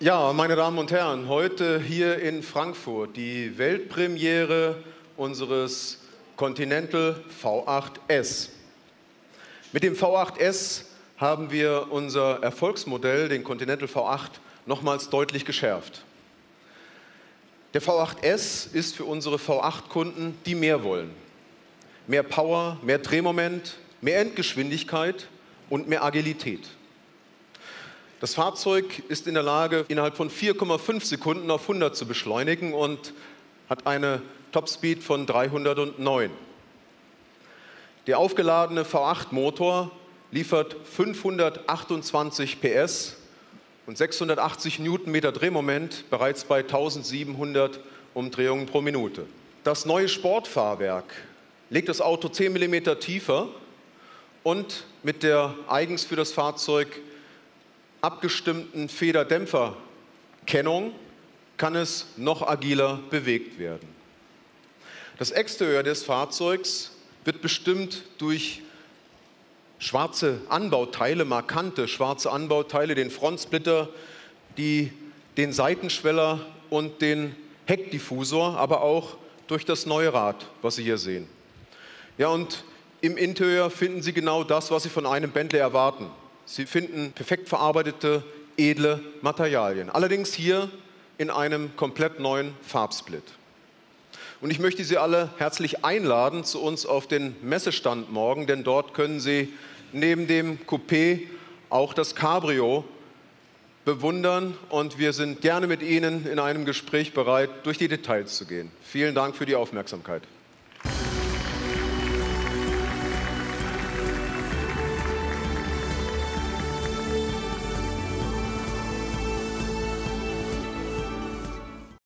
Ja, meine Damen und Herren, heute hier in Frankfurt die Weltpremiere unseres Continental V8S. Mit dem V8S haben wir unser Erfolgsmodell, den Continental V8, nochmals deutlich geschärft. Der V8S ist für unsere V8-Kunden, die mehr wollen. Mehr Power, mehr Drehmoment, mehr Endgeschwindigkeit und mehr Agilität. Das Fahrzeug ist in der Lage, innerhalb von 4,5 Sekunden auf 100 zu beschleunigen und hat eine Topspeed von 309. Der aufgeladene V8-Motor liefert 528 PS und 680 Newtonmeter Drehmoment bereits bei 1700 Umdrehungen pro Minute. Das neue Sportfahrwerk legt das Auto 10 mm tiefer und mit der eigens für das Fahrzeug abgestimmten Federdämpferkennung kann es noch agiler bewegt werden. Das Exterieur des Fahrzeugs wird bestimmt durch schwarze Anbauteile, markante schwarze Anbauteile, den Frontsplitter, die, den Seitenschweller und den Heckdiffusor, aber auch durch das neue Rad, was Sie hier sehen. Ja, und im Interieur finden Sie genau das, was Sie von einem Bentley erwarten. Sie finden perfekt verarbeitete, edle Materialien. Allerdings hier in einem komplett neuen Farbsplit. Und ich möchte Sie alle herzlich einladen zu uns auf den Messestand morgen, denn dort können Sie neben dem Coupé auch das Cabrio bewundern und wir sind gerne mit Ihnen in einem Gespräch bereit, durch die Details zu gehen. Vielen Dank für die Aufmerksamkeit.